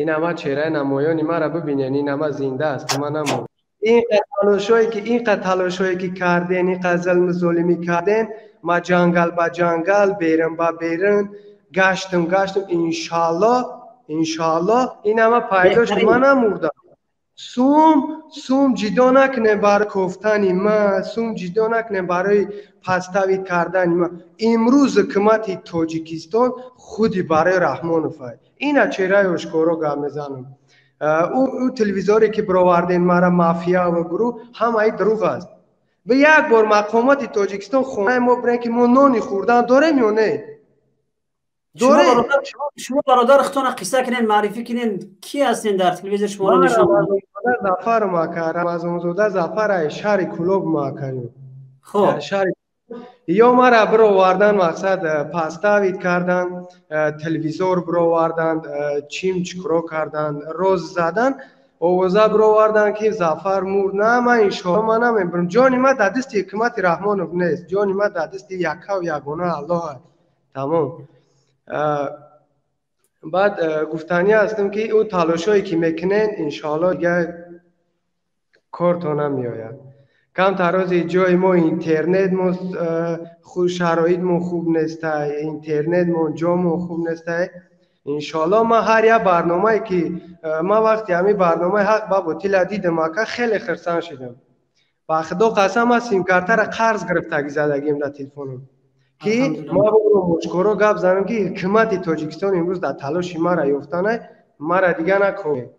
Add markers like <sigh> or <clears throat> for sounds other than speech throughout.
ин ама чеҳраи намоёни мара бибинен ин ама зинда аст ман намо инқадр талошое ки инқадр талошое ки карден инқадр зулму зулмӣ карден ма ҷангал ба ҷангал берин ба берин гаштим гаштим иншоалло иншоалло ин ама пайдо шуд ман намурдам сум сум ҷидо накунем барои кофтани ма сум ҷидо накунем барои паставӣ кардани ма. Имрӯз ҳукумати тоҷикистон худи барои این چهره اشکورو گام می‌زنم او, او تلویزیوری که براوردین مارا مافیا و گروه همه دروغ است به یک بار مقامات تاجیکستان خونه ما برای که ما نانی خوردن داره میونه دوره شما برادر خطون قصه کنین معرفی کنین کی هستین در تلویزیون شما رو نشون زفر ما کردم از اون زوده زفر شهر کلوب ما کردیم خب شهر یا ما برو واردن مقصد پاستاوید کردن تلویزور برو واردن چیم چکرو کردن روز زدن اوزا برو واردن که زفر مور. نه من این شما ما نمی‌برم جانی ما در دست حکمت رحمانوف نیست جانی ما در دست یکا و یکونه الله تمام. بعد گفتنی هستم که اون تلاشایی که می‌کنن انشالله دیگه کار تا کم تراز جای ما اینترنت ما خوب شرایط ما خوب نسته اینترنت ما جا ما خوب نسته انشالله ما هر یه برنامه که ما وقتی همین برنامه حق با بوتیل دیدم که خیلی خرسان شدم با خدا قسم از سیم را قرض از زدگیم در تلفنم که ما با مشکورو گپ زنم که حکمت تاجیکستان امروز در تلاش ما را یافتنه ما را دیگه نکنه.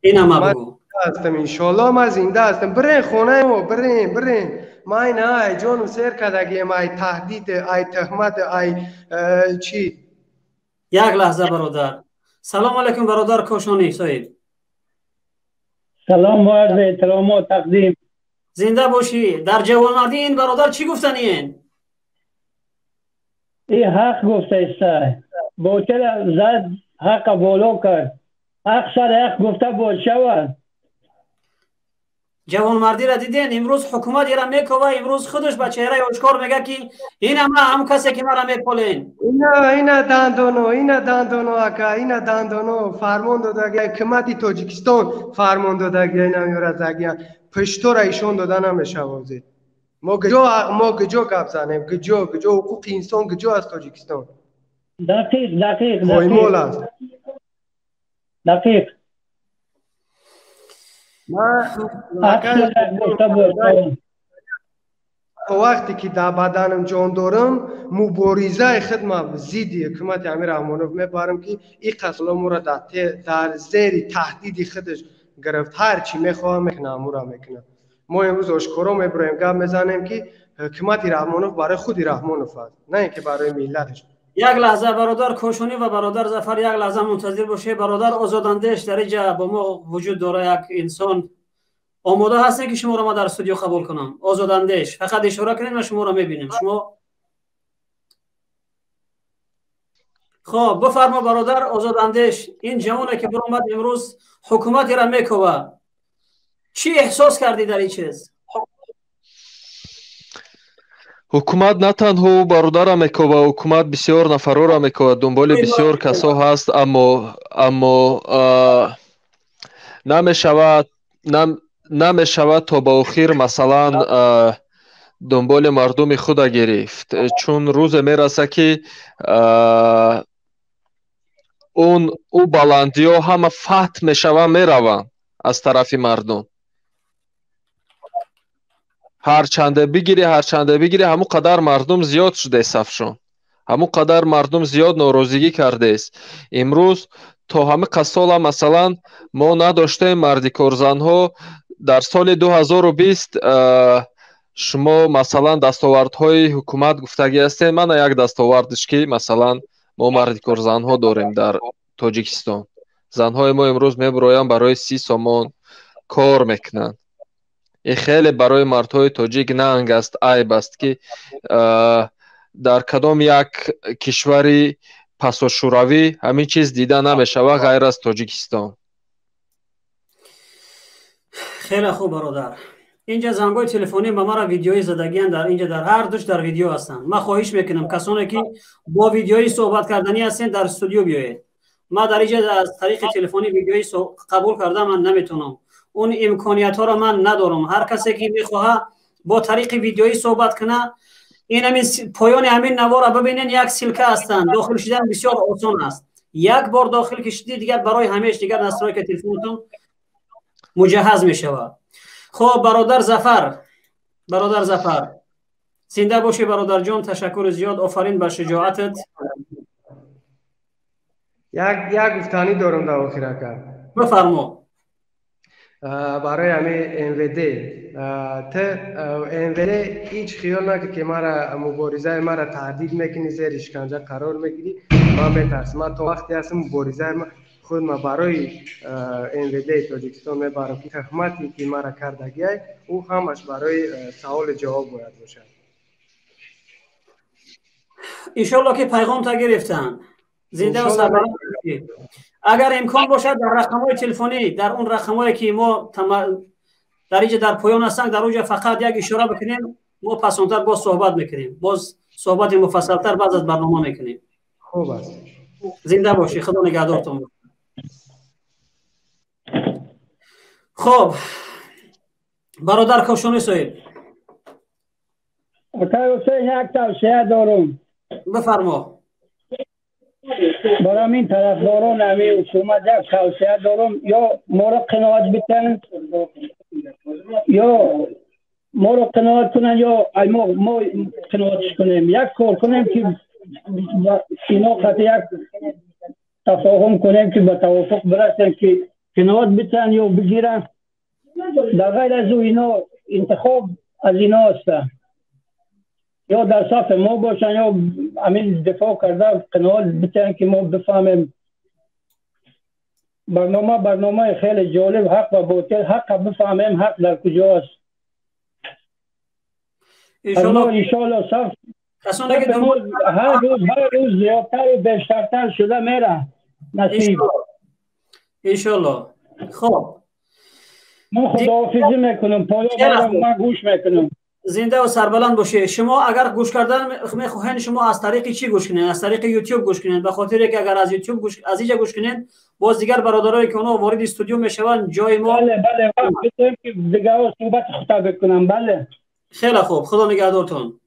این هم <laughs> هستم انشالله ما زنده هستم برین خونه ما برین برین. ما نه ای جانو سر کدگیم ای تهدید ای تهمت ای چی؟ یک لحظه برادر. سلام علیکم برادر کاشانی صاحب سلام و عرض احترام و تقدیم. زنده باشی. در جوانمردی این برادر چی گفتن این ای حق گفته است بوتر زد حق بالا کرد. حق سر حق گفته بود شود جوانمردی را دیدین؟ امروز حکومت را میکوه امروز خودش به چهره آشکار میگه که این هم هم کسی که را میپولین اینا اینا داندونو اینا داندونو اکا اینا داندونو فرمان داده. حکمت تاجیکستان فرمان داده. گه اینا میره زگیان پشتو را ایشون داده نمیشه وازی ما گجو ما گجو گپ زنیم. گجو گجو حقوق انسان گجو از تاجیکستان. دقیق دقیق دقیق. دقیق. ما وقتی که در بدنم جان دارم مبارزه خدمت زیدی حکومت امیر امانوف می‌برم که این قتل مرا در, در زیر تهدید خودش گرفت. هر چی می‌خوام می‌کنه را می‌کنم. ما امروز آشکارا می‌بریم گپ می‌زنیم که حکمت رحمانوف برای خودی رحمانوف است نه اینکه برای ملتش. یک لحظه برادر کوشونی و برادر زفر یک لحظه منتظر باشه. برادر آزاداندهش در اینجا با ما وجود داره. یک انسان آماده هستن که شما رو ما در استودیو قبول کنم. آزاداندهش فقط اشاره کنید ما شما رو می‌بینیم. شما خب بفرما برادر آزاداندهش این جوانه که برامد امروز حکومتی را میکوه چی احساس کردی در این چیز؟ Ҳукумат на танҳо бародарам мекова ҳукумат бисёр нафароро мекова дунболи бисёр касо ҳаст аммо аммо намешавад намешавад то ба охир масалан дунболи мардуми худа гирифт. Чун рӯзе мераса ки он ӯ баландиҳо ҳама фатҳ мешаванд мераванд аз тарафи мардум ҳарчанде бигирӣ ҳарчанде бигирӣ ҳамон қадар мардум зиёд шудест сафшон. ҳамон қадар мардум зиёд норозигӣ кардест имрӯз то ҳамин қасола масалан мо надоштем марди корзанҳо дар соли дуҳазору бист шумо масалан дастовардҳои ҳукумат гуфтагӣ ҳастем. Мана як дастовардш ки масалан мо марди корзанҳо дорем дар тоҷикистон. Занҳои мо имрӯз мебироянд барои си сомон кор мекунанд ин хеле барои мардҳои тоҷик нанг аст айб аст ки дар кадом як кишвари пасошӯравӣ ҳамин чиз дида намешавад ғайр аз тоҷикистон. Хеле хуб бародар. Инҷа зангои телефонӣ ба мара видеои задагиян дар инҷа дар ҳар душ дар видео ҳастанд. Ман хоҳиш мекунам касоне ки бо видеои суҳбат карданӣ ҳастен дар студио биёед. Ма дар иҷа аз тариқи телефони видеоӣ қабул карда ман наметавонам اون امکانیت ها را من ندارم. هر کسی که می‌خواه با طریق ویدیویی صحبت کنه این همین پایان همین نوار. را ببینین یک سلکه هستند داخل شدن بسیار آسان است. یک بار داخل کشیدی دیگر برای همیش دیگر که تلفنتون مجهز می‌شود. خب برادر زفر برادر زفر زنده باشی برادر جان. تشکر زیاد. آفرین به شجاعتت. یک یک گفتانی دارم در آخره کرد بفرمو برای ت ان وی انویده هیچ خیال نکه که مرا مبارزه ما را تهدید می‌کنی زیر اشکنجه قرار می‌گیری. ما میترسم. من تو وقتی هستم مبارزه ما خود ما برای انویده تاجیکستان می‌برم که کی که را کردگی او همش برای سوال جواب باید باشد انشالله که پیغام تا گرفتن. زنده و سلامت اگر امکان باشد در رقم های تلفنی در اون رقم که ما در اینجا در پایان هستن در اونجا فقط یک اشاره بکنیم ما پسانتر باز صحبت می‌کنیم. باز صحبت مفصلتر بعد از برنامه می‌کنیم. خوب است. زنده باشی. خدا نگهدارتون خب. برادر کاشونی صاحب اکر حسین یک توصیه دارم. بفرما. برام این طرفداران همه حکومت یک توصیه دارم. یا ما را قناعت بتن یا ما را قناعت کنن یا ما, ما قناعتش کنیم. یک کار کنیم که اینا قطع یک تفاهم کنیم که به توافق برسن که قناعت بتن یا بگیرن. در غیر از او اینا انتخاب از اینا هستن. یا در صف ما باشن یا همین دفاع کرده قنال بتن که ما بفهمیم. برنامه برنامه خیلی جالب. حق و باطل. حق بفهمیم حق در کجاست. ایشالا صف هر روز هر روز زیادتر و بیشترتر شده میره. نصیب. ایشالا خب. ما خداحافظی می‌کنم. پایان من گوش می‌کنم. زنده و سربلند باشه. شما اگر گوش کردن می‌خواین شما از طریق چی گوش کنین؟ از طریق یوتیوب گوش کنین؟ به خاطر که اگر از یوتیوب گوش از اینجا گوش کنین باز دیگر برادرایی که اونها وارد استودیو میشون جای ما بله بله, بله. که دیگه صحبت خطا بکنم. بله. خیلی خوب. خدا نگهدارتون.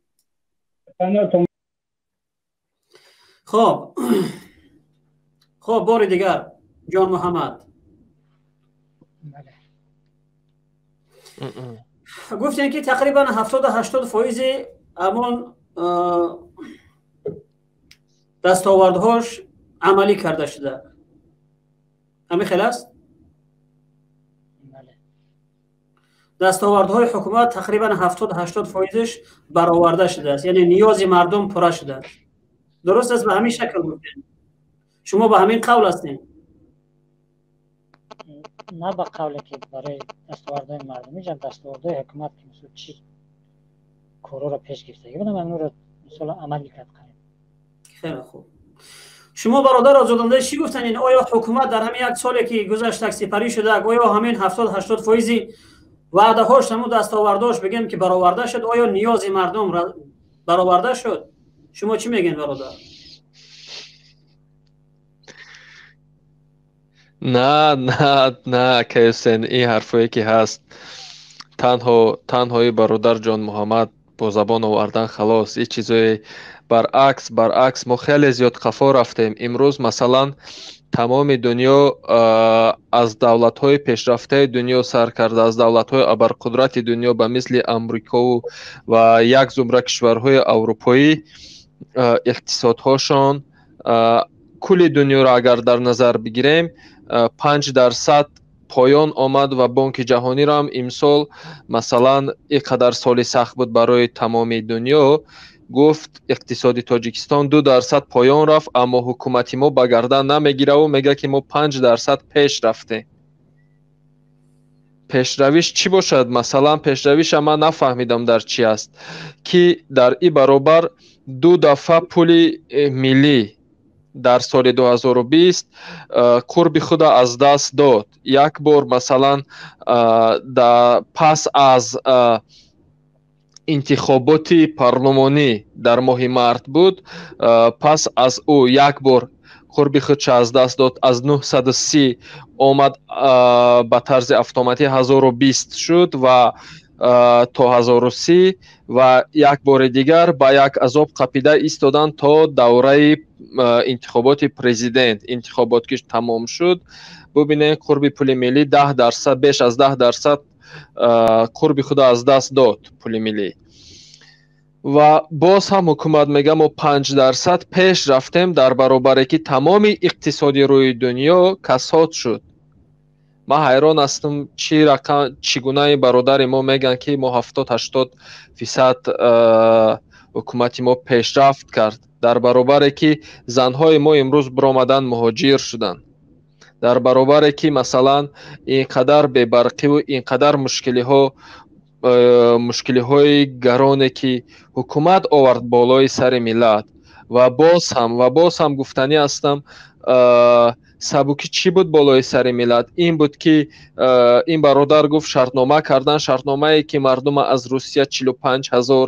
خب. خب بار دیگر جان محمد. بله. گفتین که تقریبا 70 80 فایز امان دستاوردهاش عملی کرده شده. همین خیلی است؟ بله. دستاوردهای حکومت تقریبا 70 80 فایزش برآورده شده است. یعنی نیاز مردم پره شده درست است؟ به همین شکل گفتین. شما به همین قول هستین. نه با قوله که برای دستاوردهای مردمی جمع دستاوردهای حکومت که مثل چی کورا را پیش گفته بودم من را مثلا عملی کرد خیلی خوب شما برادر آزادانده چی گفتن آیا حکومت در همین یک سالی که گذشت سپری شده آیا همین 70 80 فایزی وعده هاش همون دستاورداش بگیم که برآورده شد آیا نیاز مردم را برآورده شد شما چی میگین برادر на на на ксн ин ҳарфое ки ҳаст. Танҳо танҳои бародарҷон муҳаммад бо забон овардан халос ин чизое баръакс баръакс мо хеле зиёд қафо рафтем. Имрӯз масалан тамоми дунё аз давлатҳои пешрафтаи дунё сар карда аз давлатҳои абарқудрати дунё ба мисли амрикову ва як зумра кишварҳои аврупоӣ иқтисодҳошон кулли дунёро агар дар назар бигирем панҷ дарсад поён омад ва бонки ҷаҳониро ҳам имсол масалан ин қадар соли сахт буд барои тамоми дунё. Гуфт иқтисоди тоҷикистон ду дарсад поён рафт аммо ҳукумати мо ба гардан намегираву мегӯяд ки мо панҷ дарсад пеш рафтем. Пешравиш чӣ бошад? Масалан пешравиша ман нафаҳмидам дар чӣ аст? Ки дар ин баробар ду дафъа пули миллӣ дар соли 2020 қурби худро аз даст дод. Як бор масалан пас аз интихоботи парлумонӣ дар моҳи март буд пас аз ӯ як бор қурби худша аз даст дод аз 930 омад ба тарзи автоматӣ 1020 шуд ва то 1030 ва як бори дигар ба як азоб қапида истодан то давраи интихоботи президент. Интихобот ки тамом шуд бубинед қурби пули миллӣ даҳ дарсад беш аз даҳ дарсад қурби худа аз даст дод пули миллӣ. Ва боз ҳам ҳукумат мега мо панҷ дарсад пеш рафтем дар баробаре ки тамоми иқтисоди рӯи дунё касод шуд ман ҳайрон ҳастам чӣ рақам чӣ гуна бародари мо мегӯянд ки мо ҳафтод ҳаштод фисад ҳукумати мо пешрафт кард. Дар баробаре ки занҳои мо имрӯз биромадан муҳоҷир шуданд. Дар баробаре ки масалан ин қадар бебарқиву ин қадар мушкилиҳо э, мушкилиҳои гароне ки ҳукумат овард болои сари миллат. Ва боз ҳам ва боз ҳам гуфтанӣ ҳастам сабуки чӣ буд болои сари миллат ин буд ки э, ин бародар гуфт шартнома кардан. Шартномае ки мардума аз русия чилу панҷ ҳазор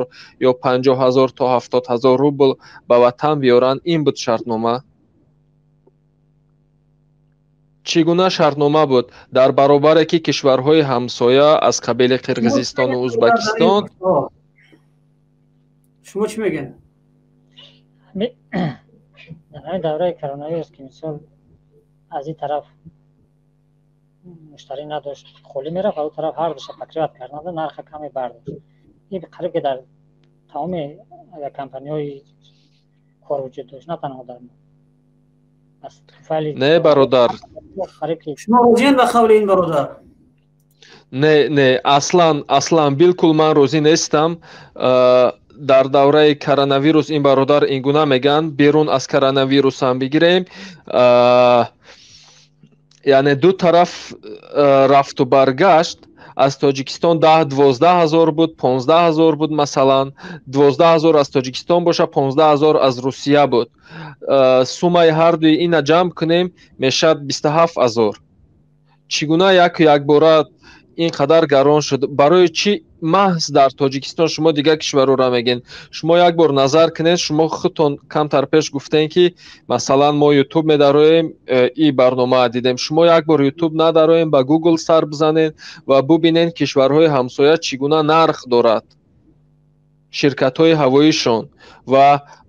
ё панҷоҳ ҳазор то ҳафтод ҳазор рубл ба ватан биёранд. Ин буд шартнома. Чӣ гуна шартнома буд? Дар баробаре ки кишварҳои ҳамсоя аз қабили қирғизистону узбакистон шумо чӣ мегӯед дар ҳамин давраи коронавирус ки мисол аз ин тараф муштарӣ надошт холӣ мерафт аз он тараф ҳар душа патриот карданда нарха каме бардошт. Ин қариб ки дар тамоми компанияҳои кор вуҷуд дошт на танҳо дар мо. Не бародар. шумо розиен ба қавли ин бародар? Не не аслан аслан билкул ман розӣ нестам. Дар давраи коронавирус ин бародар ин гуна мегӯянд. Берун аз коронавирусам бигирем яъне ду тараф рафту баргашт аз тоҷикистон даҳ дувоздаҳ ҳазор буд понздаҳ ҳазор буд масалан. Дувоздаҳ ҳазор аз тоҷикистон бошад понздаҳ ҳазор аз русия буд. Э, суммаи ҳардуи ина ҷамъ кунем мешавад бисту ҳафт ҳазор. Чӣ гуна яку якбора ин қадар гарон шуд. Барои чӣ маҳз дар тоҷикистон шумо дигар кишварора мегӯед шумо як бор назар кунед шумо худтон камтар пеш гуфтед ки масалан мо ютуб медароем э, и барномаа дидем. Шумо як бор ютуб надароем ба гугл сар бизанед ва бубинед кишварҳои ҳамсоя чӣ гуна нарх дорад. Ширкатҳои ҳавоишон ва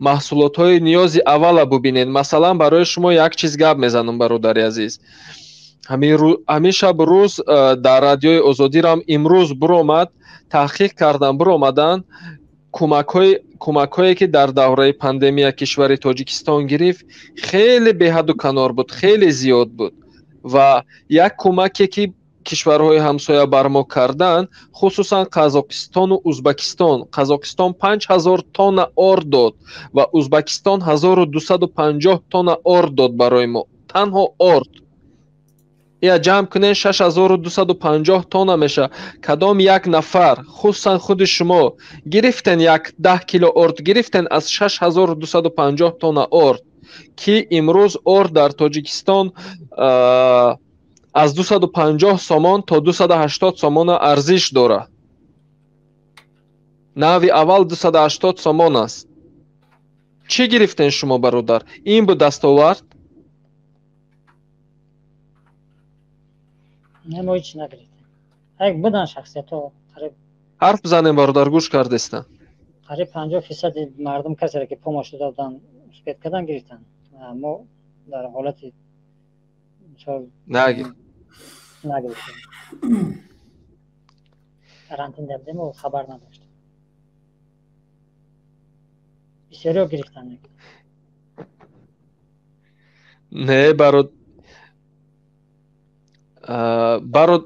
маҳсулотҳои ниёзи аввала бубинед. Масалан барои шумо як чиз гап мезанам бародари азиз ҳамин шаб рӯз э, дар радиои озодирам имрӯз биромад таҳқиқ кардан биромаданд кӯмакҳое ки дар давраи пандемия кишвари тоҷикистон гирифт хеле беҳаду канор буд хеле зиёд буд. Ва як кӯмаке ки кишварҳои ҳамсоя бар мо карданд хусусан қазоқистону узбакистон қазоқистон панҷ ҳазор тонна орд дод ва узбакистон ҳазору дусаду панҷоҳ тонна орд дод барои мо. Танҳо орд кадом як нафар хусусан худи шумо гирифтен як даҳ кило орд гирифтен аз шаш ҳазору дусаду панҷоҳ тонна орд ки имрӯз орд дар тоҷикистон аз дусаду панҷоҳ сомон то дусаду ҳаштод сомона арзиш дорад. Нави аввал дусаду ҳаштод сомон аст. Чӣ гирифтен шумо бародар? Ин буд дастовард ҳеч нагирифтем як буданд шахсиятҳо қариб ҳарф бизанем бародар гӯш кардеста қариб панҷоҳ фисади мардум касере ки помош шуда буданд успед кардан гирифтанд. Мо дар ҳолати нагирифтем карантин дардему хабар надоштем бисёриҳо гирифтанд. Не барод баро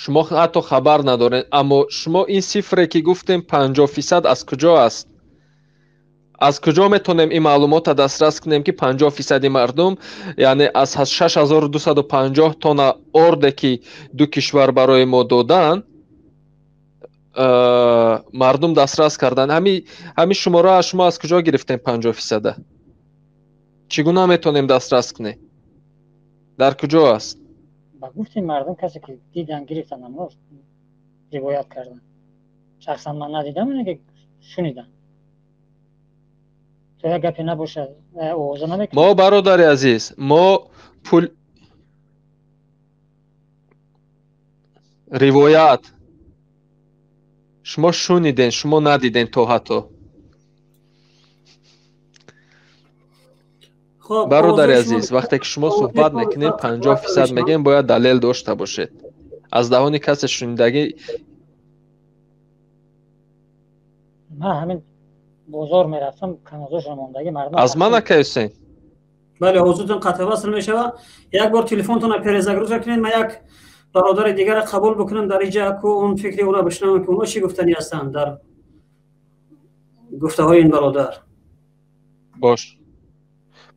шумо ҳатто хабар надоред аммо шумо ин сифре ки гуфтем панҷоҳ фисад аз куҷо аст аз куҷо метавонем ин маълумота дастрас кунем ки панҷоҳ фисади мардум яъне аз шаш ҳазору дусаду панҷоҳ тонна орде ки ду кишвар барои мо доданд мардум дастрас карданд ҳамин шуморааш шумо аз куҷо гирифтем панҷоҳ фисада чӣ гуна метавонем дастрас кунем در کجا است؟ با گفتیم مردم کسی که دیدن گرفتن اما روایت کردن. شخصا من ندیدم اینه که شنیدم. تو یک گپی نباشه ما برادر عزیز ما پول روایت. شما شنیدین شما ندیدین تو حتی. خب برادر عزیز وقتی که شما خب، صحبت می‌کنین 50 فیصد میگین باید دلیل داشته باشید. از دهان کسی شنیدگی من همین بازار می‌رفتم کنازش ماندگی مردم از من که حسین. بله حضورتون قطع وصل می‌شوه یک بار تلفنتون را پرزگروز کنین من یک برادر دیگر قبول بکنم. در اینجا که اون فکری اونا بشنم که اونا چی گفتنی هستن در گفته های این برادر. باش.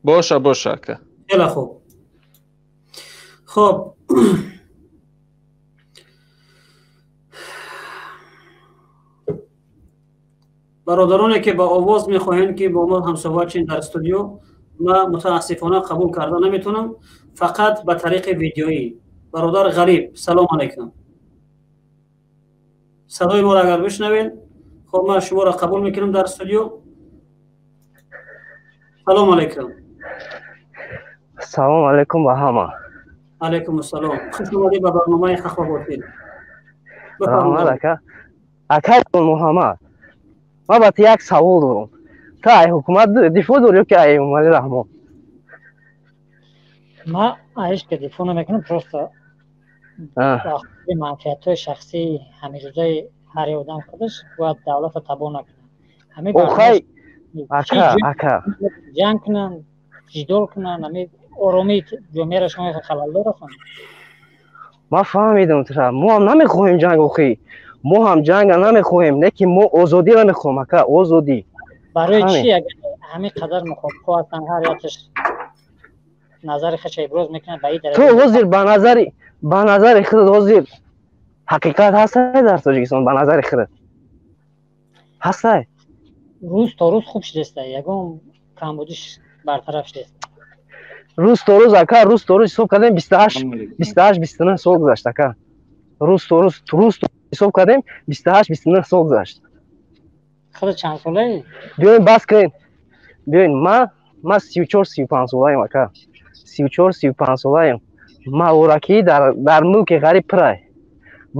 Боша боша ака хеле хуб хоб. <clears throat> Бародароне ки ба овоз мехоҳем ки бо мо ҳамсоҳбат чин дар студио ма мутаассифона қабул карда наметавонам фақат ба тариқи видеоӣ. Бародар ғариб салом алайкум садои моро агар бишнавед хоб ман шуморо қабул мекунам дар студио. Салом алайкум салом алайкум ба ҳама алайкум ассалом хуш омадед ба барномаи ҳақ ва ботил раҳмат ака ака муҳаммад ман ба ту як савол дорам ту ай ҳукумат дифоъ дорӣ ки ай умари раҳмон ман аиш ки дифоъ намекунам просто манфиатҳои шахсии ҳамирӯзаи ҳари одам худаш бояд давлата Ҷидол кунанд ҳами оромии ҷомеаро шумо халал дорасанд ман фаҳмидам тура мо ҳам намехоҳем ҷанг охӣ мо ҳам ҷанга намехоҳем лекин мо озодиро мехоҳем ака озодӣ. Барои чӣ? Ҳамин қадар мухолифҳо ҳастанд ҳар якаш назари худша иброз мекунад ба ту ҳозир ба назари ба назари худат ҳозир. Ҳақиқат ҳастай дар тоҷикистон ба назари худат ҳастай. Рӯз то рӯз хуб шудеста ягон камбудиш бартараф шудест рӯз то рӯз ака рӯз то рӯз ҳисоб кардем бисту ҳашт бисту ҳашт бисту нӯҳ сол гузашт ака. Рӯз то рӯз рӯз ҳисоб кардем бисту ҳашт бисту нӯҳ сол гузашт худ чанд солаи биёин бас кунед. Биёин ман ман сию чор сию панҷ солаем ака. Сию чор сию панҷ солаем маъоракӣ дар мулки ғариб пурай.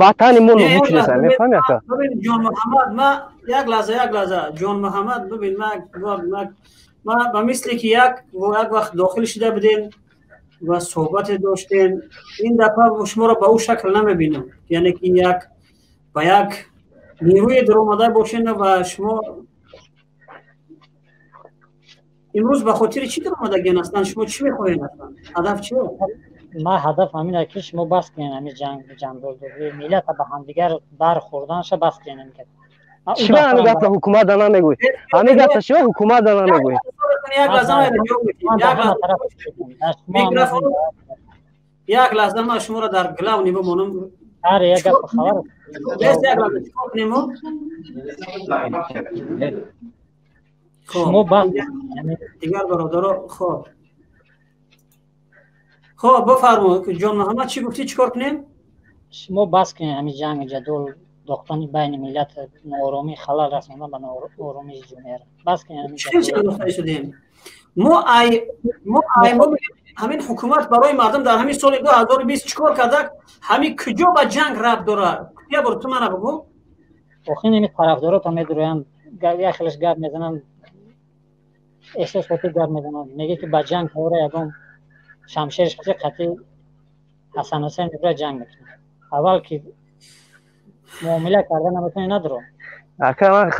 Ватани мо нобуд шудеса мефаҳми ака? ҷон муҳаммад ма як лаҳза як лаҳза. Ҷон муҳаммад бибин ма ва ба мисле ки як як вақт дохил шида будем ва суҳбате доштем ин дафъа шуморо ба ӯ шакл намебинам яъне ки як ба як нерӯе даромада бошена ва шумо имрӯз ба хотири чӣ даромадагиен ҳастанд? Шумо чӣ мехоҳед ҳастанд? Ҳадаф чӣ? Ма ҳадаф ҳамина ки шумо баҳс кунем ҳамин ҷанбозӯи миллата ба ҳамдигар бархӯрданша баҳс кунем شو همه گفت حکومت دانا میگوی همه گفت شو حکومت دانا میگوی یک لحظه ما شما را در گلاو نیمو مونم آره یک گپ خبر است یک لحظه نیمو شما با دیگر برادر خوب خوب بفرمایید جان محمد چی گفتی چیکار کنیم شما بس کنیم همی جنگ جدول дохтани байни миллат э, ноорумӣ халал расонда ба ноорумии ҷумера баз шудем? мо ай мо ай мо ҳамин ҳукумат барои мардам дар ҳамин соли 2020 чӣ кор карда ҳамин куҷо ба ҷанг раб дорад? Я бор ту мана бигӯ охир ҳамин тарафдорото медурӯянд як хелаш гап мезананд эҳсосоти гап мезананд меге ки ба ҷанг ҳора ягон шамшериш қатӣ ҳасан ҳусейн ибра ҷанг мекунад. Аввал ки муомила карда наметуни надуро ака ман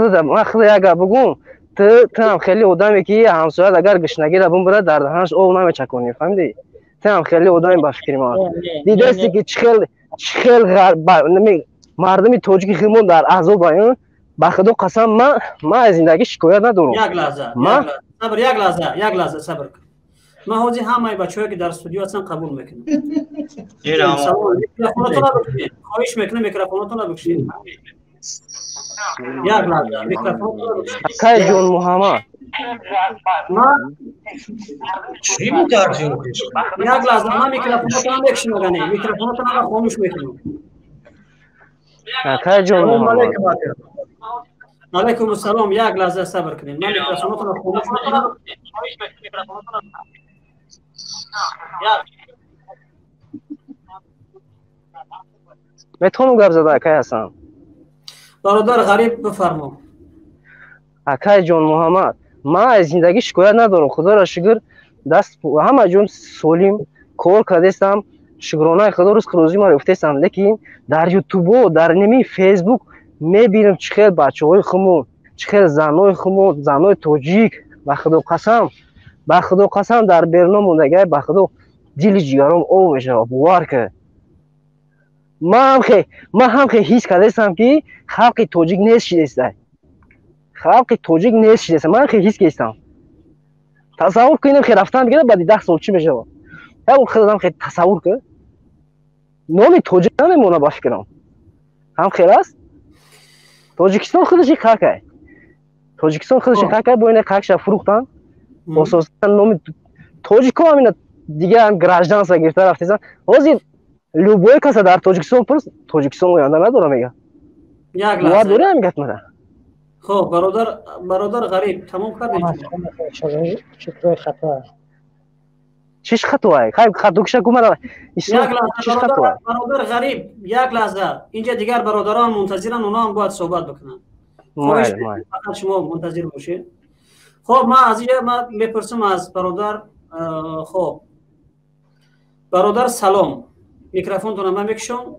худа як гап бигӯм ту ту ҳам хеле одаме ки ҳамсоят агар гушнагира бимбирад дар даҳанаш об намечаконӣ фаҳмидӣ? Ту ҳам хеле одаме ба фикри ман дидасти ки чхел чхел мардуми тоҷики химон дар аҳзобаён ба худо қасам ман ман аз зиндагӣ шикоят надорам як лаҳза. Сабр як лаҳза як лаҳза сабр кун من حوزه همه بچه‌ها که در استودیو هستن قبول می‌کنم. خواهش می‌کنم میکروفوناتون رو بکشید یک لحظه میکروفوناتون رو جون محمد. من چی می‌کردیم یک لحظه من میکروفوناتون رو بکشید میکروفوناتون رو خاموش می‌کنم. که جون محمد. علیکم السلام. یک لحظه صبر کنید من میکروفوناتون رو خاموش می‌کنم. Метавонам гап зада акай ҳастам бародар ғариб бифармо акай ҷон муҳаммад ман аз зиндагӣ шикоят надорам. Худоро шукр даст ҳама ҷон солим кор кардестам шукронаи худо рӯз рӯзӣ маро ёфтестам. Лекин дар ютубо дар ними фейсбук мебинам чӣ хел бачаҳои хумон чӣ хел занои хумон занои тоҷик ба худо қасам ба худо қасам дар беруно мондагиҳай ба худо дили ҷигаром об мешавад бовар кард ман ҳам хе ҳис кардастам ки халқи тоҷик нест шидестай халқи тоҷик нест шидеста ман хе ҳис кардистам тасаввур кунем хе рафтан бигира баъди даҳ сол чӣ мешавад ҳам худам хе тасаввур кар номи тоҷик намемона ба фикрам. Ҳам хел аст? Тоҷикистон худаши қакай тоҷикистон худаши қакай бо ина қакша фурӯхтан ососан номи тоҷико ҳамина дига ҳам гражданство гирифта рафтесан ҳозир любой каса дар тоҷикистон пурс тоҷикистон оянда надора мега. Дори ҳамин гап мада хоб бародар бародар ғариб тамом кардем чиш хатоай хай хато киша кумада чиш хатоай бародар ғариб як лаҳза. Инҷа дигар бародарон мунтазиран онҳо ҳам бояд суҳбат бикунанд. Фақат шумо мунтазир бошед خب ما از اینجا ما می‌پرسم از برادر خب. برادر سلام. میکروفون تو من بکشم.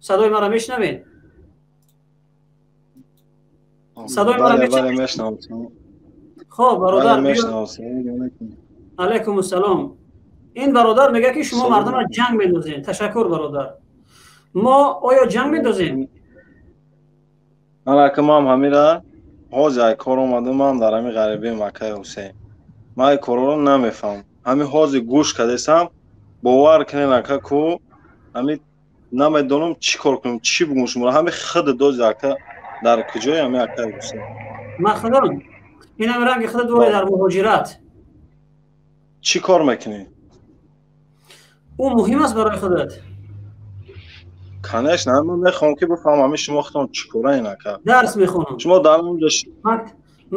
صدای مرا میشنوین؟ صدای مرا بله، بله، میشنوی خب برادر بله، علیکم السلام. این برادر میگه که شما مردم را جنگ میدوزین. تشکر برادر. ما آیا جنگ میدوزین علیکم ما هم ҳози ай кор омадамам дар ҳами ғарибии маккаи ҳусейн ман ай корро намефаҳмам ҳами ҳози гӯш кардесам бовар кунед ака ку ҳами намедонам чӣ кор кунам чӣ бигӯм шуморо ҳами хыд дози ака дар куҷои ҳами акаи ҳусейн махдам инам ранги хыд доред дар муҳоҷират чӣ кор мекунӣ ӯ муҳим аст барои худат конечно ама мехоҳам ки бифаҳмам ами шумо худтон чӣ кораин ака дарс мехонам. Шумо дар онҷа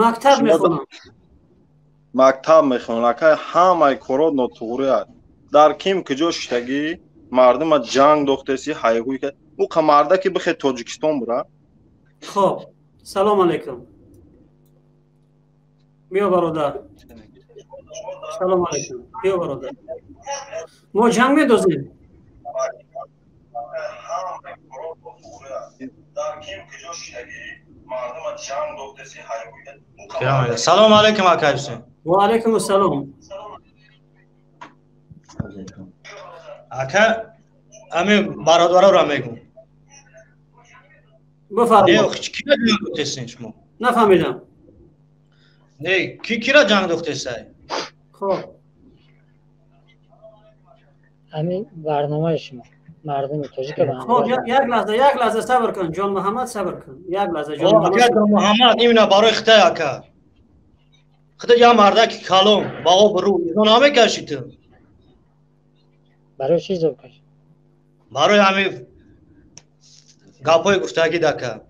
мактаб мехонам. Мактаб мехонам. Ака ҳамаи коро нотуғурӣ аст дар ким куҷо шудагӣ мардума ҷанг дохтеси ҳайҳӯй кард ӯ қа марда ки бихе тоҷикистон бура? Хоб салом алайкум биё бародар. Салом алайкум биё бародар. Мо ҷанг медозем سلام علیکم آقای حسین و علیکم. السلام آقا امی برادرها را میگم بفرمایید. کی را جنگ دختستین شما؟ نفهمیدم. نه کی کی را جنگ دختسته خب. امی برنامه شما. مردم تاجیک خب یک لحظه یک لحظه صبر کن. جان محمد صبر کن. یک لحظه جان محمد جان محمد اینا برای خطا کرد خدا یا مرده که کلام با او برو. اینا نامه کشی تو برای چی زو کشی؟ برای همین گپای گفتگی دکه.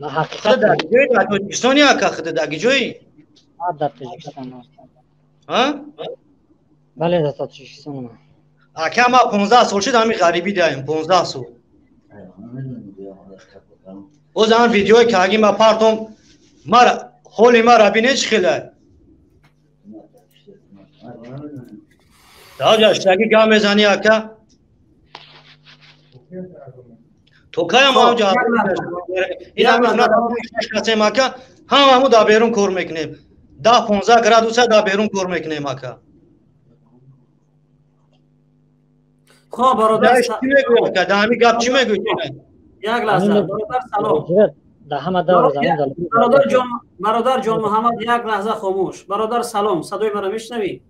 نه حقیقت در در تاجیکستان یا که خدا در جوی در تاجیکستان ها؟ بله در تاجیکستان ма понздаҳ сол шуд ҳами ғарибӣ даем понздаҳ сол. Боз ҳам видеои каги ма партом мара ҳоли мара бине чӣ хелай даҷа штаги гап мезанӣ ака. То каям инакасем ака. Ҳамаму дар берун кор мекунем. Даҳ понздаҳ градуса дар берун кор мекунем ака خب برادر چی می‌گوید دامی گپ چی می‌گوید یک لحظه برادر سلام. در همه دور برادر جان برادر جان محمد یک لحظه خاموش. برادر سلام صدای مرا میشنوی؟